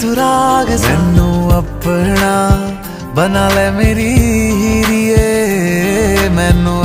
ਤੂੰ ਰਾਗ ਮੈਨੂੰ ਆਪਣਾ ਬਣਾ ਲੈ ਮੇਰੀ ਹੀਰੀਏ। ਮੈਨੂੰ